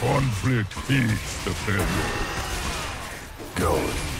Conflict feeds the failure. Going.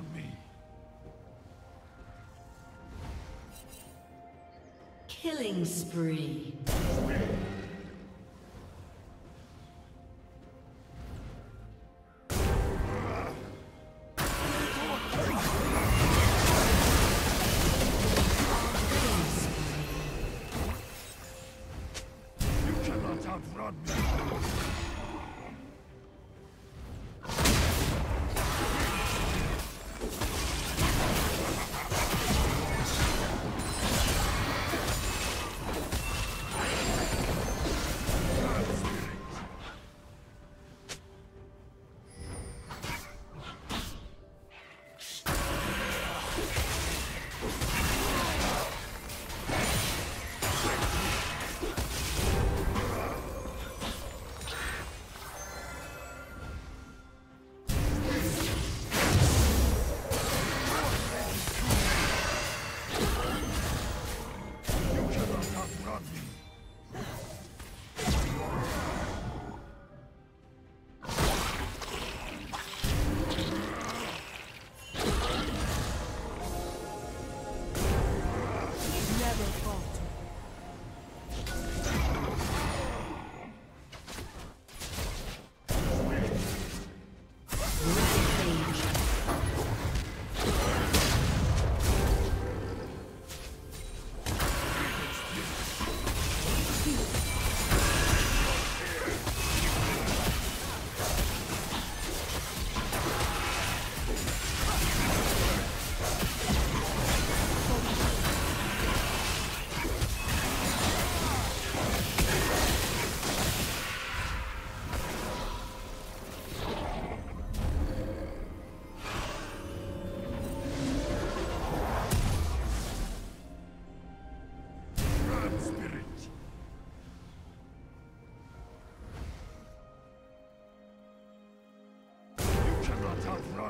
on me. Killing spree. You cannot outrun me!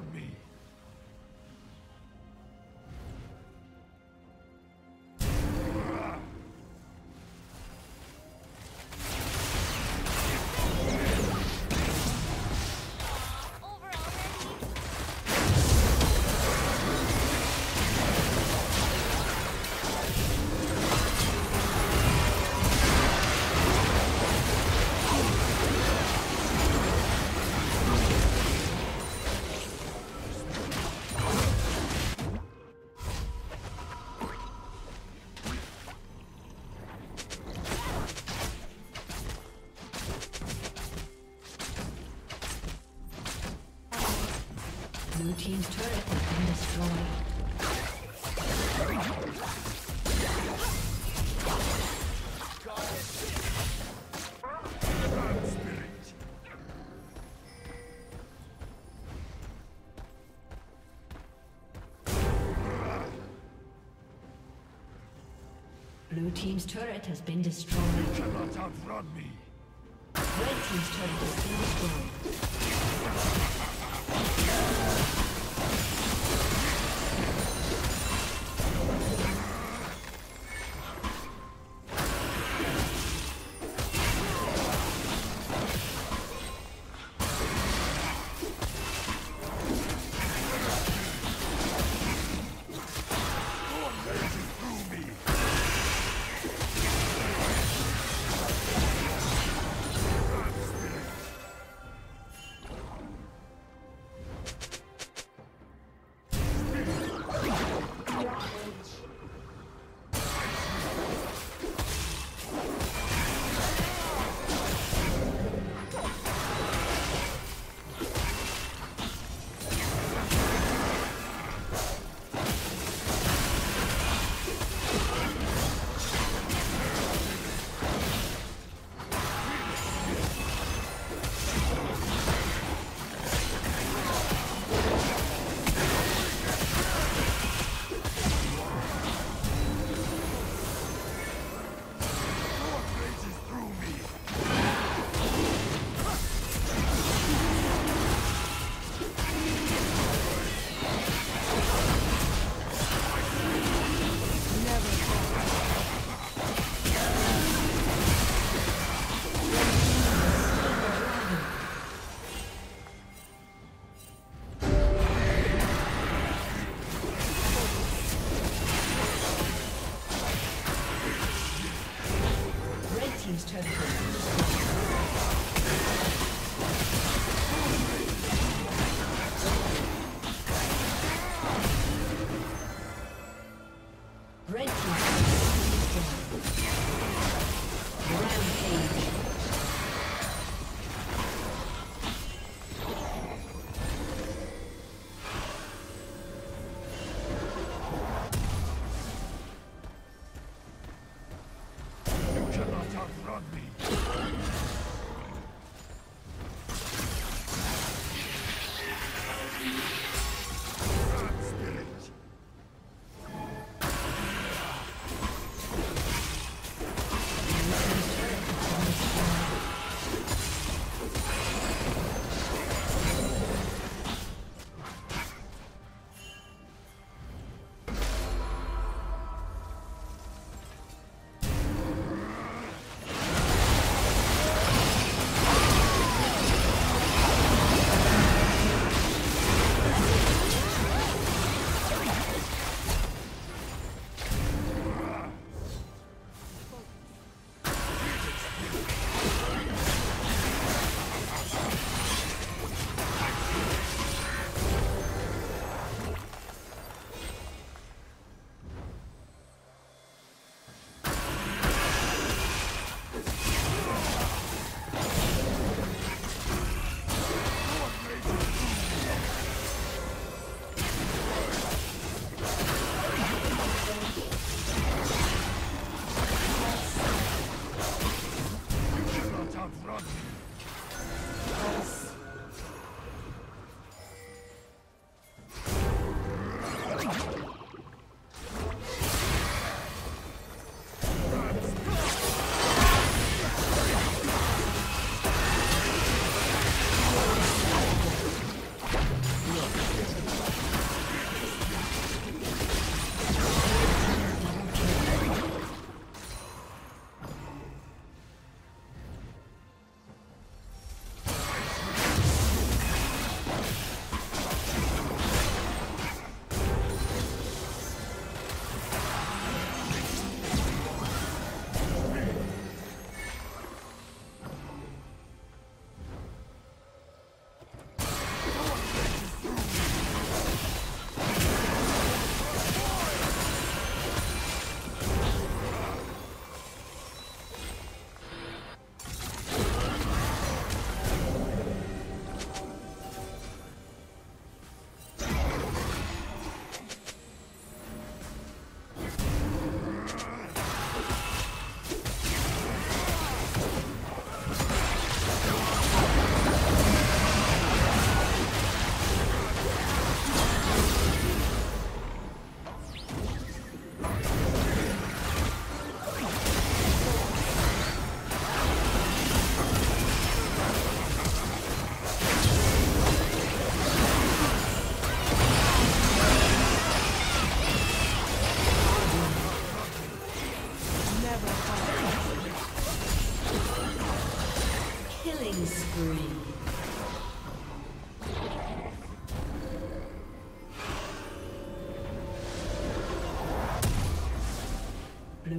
on me. Blue Team's turret has been destroyed. You cannot outrun me. Red Team's turret has been destroyed. Outrun me.